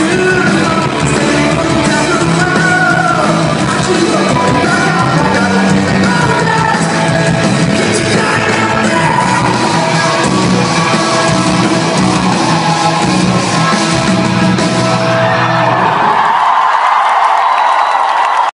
to